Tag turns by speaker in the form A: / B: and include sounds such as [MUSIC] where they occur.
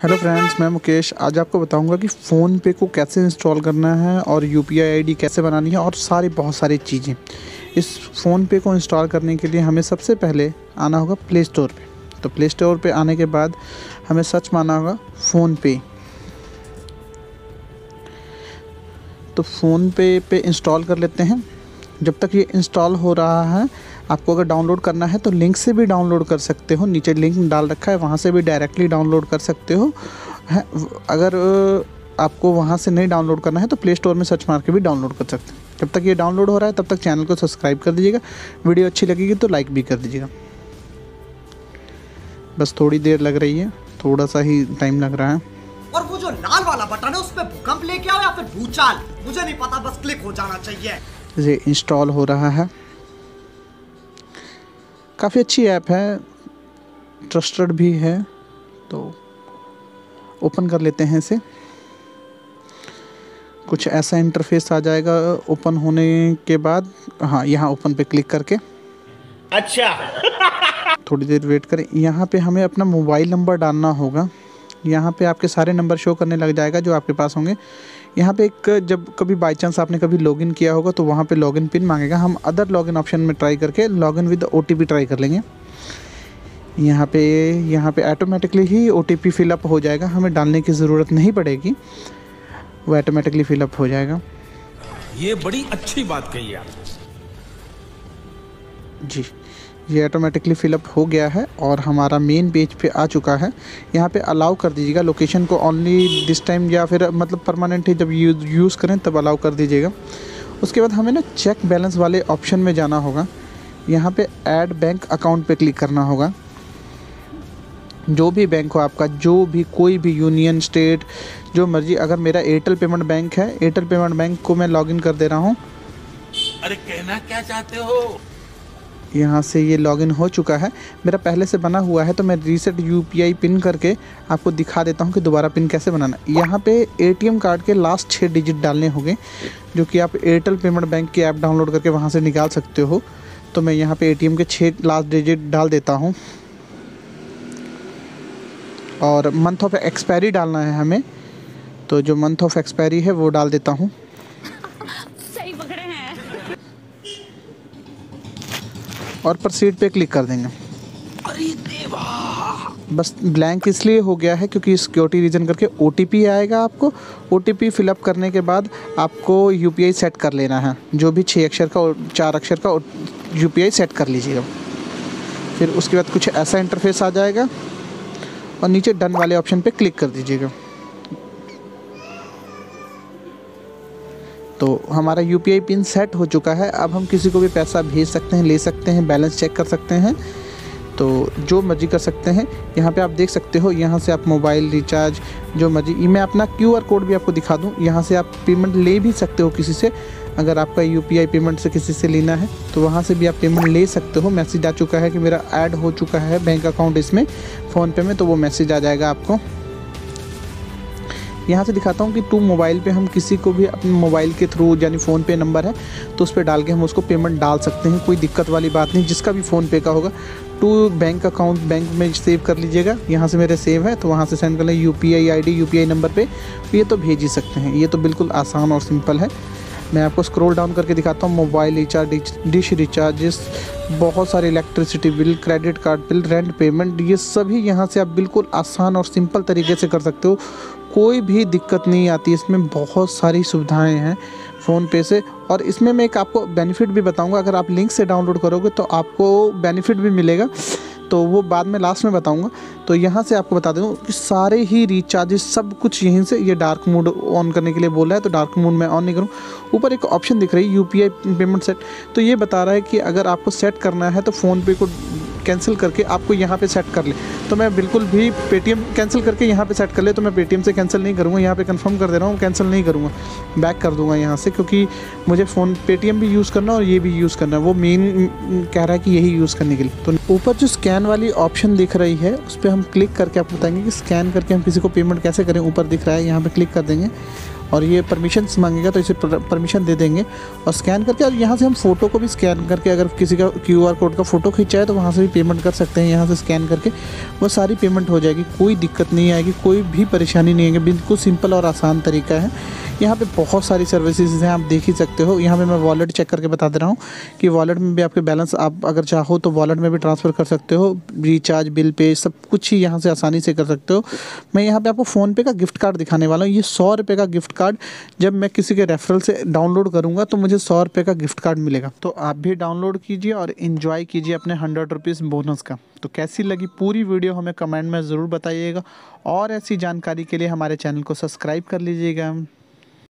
A: Hello friends मैं मुकेश। आज आपको बताऊँगा कि फ़ोन पे को कैसे इंस्टॉल करना है और यू पी आई कैसे बनानी है और सारी बहुत सारी चीज़ें। इस फ़ोन पे को इंस्टॉल करने के लिए हमें सबसे पहले आना होगा प्ले स्टोर पे। तो प्ले स्टोर पे आने के बाद हमें सर्च माना होगा फ़ोन पे। तो फ़ोन पे पे इंस्टॉल कर लेते हैं। जब तक ये इंस्टॉल हो रहा है, आपको अगर डाउनलोड करना है तो लिंक से भी डाउनलोड कर सकते हो। नीचे लिंक डाल रखा है, वहाँ से भी डायरेक्टली डाउनलोड कर सकते हो। अगर आपको वहाँ से नहीं डाउनलोड करना है तो प्ले स्टोर में सर्च मार के भी डाउनलोड कर सकते हैं। जब तक ये डाउनलोड हो रहा है, तब तक चैनल को सब्सक्राइब कर दीजिएगा। वीडियो अच्छी लगेगी तो लाइक भी कर दीजिएगा। बस थोड़ी देर लग रही है, थोड़ा सा ही टाइम लग रहा है।
B: और वो जो लाल वाला बटन है उस पर भूकंप लेके आओ या फिर भूचाल? मुझे नहीं पता, बस क्लिक हो जाना चाहिए।
A: ये इंस्टॉल हो रहा है। काफ़ी अच्छी ऐप है। ट्रस्टेड भी है। तो ओपन कर लेते हैं इसे। कुछ ऐसा इंटरफेस आ जाएगा ओपन होने के बाद। हाँ यहाँ ओपन पे क्लिक करके।
B: अच्छा। [LAUGHS]
A: थोड़ी देर वेट करें। यहाँ पे हमें अपना मोबाइल नंबर डालना होगा। यहाँ पे आपके सारे नंबर शो करने लग जाएगा जो आपके पास होंगे। यहाँ पे एक जब कभी बाई चांस आपने कभी लॉगिन किया होगा तो वहाँ पे लॉगिन पिन मांगेगा। हम अदर लॉगिन ऑप्शन में ट्राई करके लॉगिन विद ओटीपी ट्राई कर लेंगे। यहाँ पे यहाँ पे ऑटोमेटिकली ही ओ टी फिलअप हो जाएगा। हमें डालने की ज़रूरत नहीं पड़ेगी। वो ऑटोमेटिकली फिलअप हो जाएगा।
C: ये बड़ी अच्छी बात कही आप
A: जी। ये ऑटोमेटिकली फिलअप हो गया है और हमारा मेन पेज पे आ चुका है। यहाँ पे अलाउ कर दीजिएगा। लोकेशन को ओनली दिस टाइम या फिर मतलब परमानेंटली जब यूज़ यूज़ करें तब अलाउ कर दीजिएगा। उसके बाद हमें ना चेक बैलेंस वाले ऑप्शन में जाना होगा। यहाँ पे ऐड बैंक अकाउंट पे क्लिक करना होगा। जो भी बैंक हो आपका, जो भी कोई भी यूनियन स्टेट जो मर्ज़ी, अगर मेरा एयरटेल पेमेंट बैंक है एयरटेल पेमेंट बैंक को मैं लॉगिन कर दे रहा हूँ।
C: अरे कहना क्या चाहते हो?
A: यहाँ से ये लॉगिन हो चुका है। मेरा पहले से बना हुआ है तो मैं रीसेट यूपीआई पिन करके आपको दिखा देता हूँ कि दोबारा पिन कैसे बनाना यहाँ पे एटीएम कार्ड के लास्ट छः डिजिट डालने होंगे, जो कि आप एयरटेल पेमेंट बैंक की ऐप डाउनलोड करके वहाँ से निकाल सकते हो। तो मैं यहाँ पे एटीएम के छः लास्ट डिजिट डाल देता हूँ। और मंथ ऑफ़ एक्सपायरी डालना है हमें। तो जो मंथ ऑफ़ एक्सपायरी है, वो डाल देता हूँ। [LAUGHS]
D: हैं।
A: और प्रोसीड पे क्लिक कर देंगे।
C: अरे देवा।
A: बस ब्लैंक इसलिए हो गया है क्योंकि सिक्योरिटी रीजन करके ओटीपी आएगा आपको। ओ टी फिलअप करने के बाद आपको यूपीआई सेट कर लेना है। जो भी छः अक्षर का और चार अक्षर का यूपीआई सेट कर लीजिएगा। फिर उसके बाद कुछ ऐसा इंटरफेस आ जाएगा। और नीचे डन वाले ऑप्शन पे क्लिक कर दीजिएगा। तो हमारा यूपीआई पिन सेट हो चुका है। अब हम किसी को भी पैसा भेज सकते हैं, ले सकते हैं बैलेंस चेक कर सकते हैं। तो जो मर्ज़ी कर सकते हैं। यहाँ पे आप देख सकते हो, यहाँ से आप मोबाइल रिचार्ज जो मर्ज़ी। मैं अपना क्यू आर कोड भी आपको दिखा दूँ। यहाँ से आप पेमेंट ले भी सकते हो किसी से। अगर आपका यूपीआई पेमेंट से किसी से लेना है तो वहाँ से भी आप पेमेंट ले सकते हो। मैसेज आ चुका है कि मेरा ऐड हो चुका है बैंक अकाउंट इसमें फ़ोनपे में तो वो मैसेज आ जाएगा आपको। यहाँ से दिखाता हूँ कि टू मोबाइल पे हम किसी को भी अपने मोबाइल के थ्रू, यानी फ़ोन पे नंबर है तो उस पर डाल के हम उसको पेमेंट डाल सकते हैं, कोई दिक्कत वाली बात नहीं, जिसका भी फ़ोन पे का होगा। टू बैंक अकाउंट, बैंक में सेव कर लीजिएगा, यहाँ से मेरे सेव है तो वहाँ से सेंड कर लें U P I I D U P I number पर ये तो भेज ही सकते हैं, ये तो बिल्कुल आसान और सिंपल है। मैं आपको स्क्रॉल डाउन करके दिखाता हूँ मोबाइल रिचार्ज डिश रिचार्जेस बहुत सारे electricity bill credit card bill rent payment ये सभी यहाँ से आप बिल्कुल आसान और सिंपल तरीके से कर सकते हो। कोई भी दिक्कत नहीं आती, इसमें बहुत सारी सुविधाएँ हैं फ़ोन पे से। और इसमें मैं एक आपको बेनिफिट भी बताऊँगा, अगर आप लिंक से डाउनलोड करोगे तो आपको बेनिफिट भी मिलेगा। तो वो बाद में लास्ट में बताऊँगा। तो यहाँ से आपको बता दूँ कि सारे ही रिचार्जेस सब कुछ यहीं से, ये डार्क मोड ऑन करने के लिए बोल रहा है तो डार्क मोड मैं ऑन नहीं करूँ। ऊपर एक ऑप्शन दिख रही है यूपीआई पेमेंट सेट तो ये बता रहा है कि अगर आपको सेट करना है तो फ़ोनपे को कैंसिल करके आपको यहाँ पे सेट कर ले। तो मैं बिल्कुल भी पेटीएम कैंसिल करके यहाँ पे सेट कर ले तो मैं पेटीएम से कैंसिल नहीं करूँगा। यहाँ पे कंफर्म कर दे रहा हूँ कैंसिल नहीं करूँगा। बैक कर दूँगा यहाँ से, क्योंकि मुझे फ़ोन पेटीएम भी यूज़ करना और ये भी यूज़ करना है। वो मेन कह रहा है कि यही यूज़ करने के लिए। तो ऊपर जो स्कैन वाली ऑप्शन दिख रही है, उस पर हम क्लिक करके आपको बताएँगे कि स्कैन करके हम किसी को पेमेंट कैसे करें। ऊपर दिख रहा है, यहाँ पर क्लिक कर देंगे। और ये परमिशन मांगेगा तो इसे परमिशन दे देंगे। और स्कैन करके और यहाँ से हम फ़ोटो को भी स्कैन करके अगर किसी का क्यू आर कोड का फ़ोटो खींचा है तो वहाँ से भी पेमेंट कर सकते हैं। यहाँ से स्कैन करके वो सारी पेमेंट हो जाएगी। कोई दिक्कत नहीं आएगी, कोई भी परेशानी नहीं आएगी। बिल्कुल सिंपल और आसान तरीका है। यहाँ पे बहुत सारी सर्विसेज़ हैं, आप देख ही सकते हो। यहाँ पे मैं वॉलेट चेक करके बता दे रहा हूँ कि वॉलेट में भी आपके बैलेंस आप अगर चाहो तो वॉलेट में भी ट्रांसफ़र कर सकते हो। रिचार्ज बिल पे सब कुछ ही यहाँ से आसानी से कर सकते हो। मैं यहाँ पर आपको फ़ोनपे का गिफ्ट कार्ड दिखाने वाला हूँ। ये सौ रुपये का गिफ्ट कार्ड जब मैं किसी के रेफरल से डाउनलोड करूँगा तो मुझे सौ रुपये का गिफ्ट कार्ड मिलेगा। तो आप भी डाउनलोड कीजिए और इन्जॉय कीजिए अपने हंड्रेड रुपीज़ बोनस का। तो कैसी लगी पूरी वीडियो हमें कमेंट में ज़रूर बताइएगा। और ऐसी जानकारी के लिए हमारे चैनल को सब्सक्राइब कर लीजिएगा।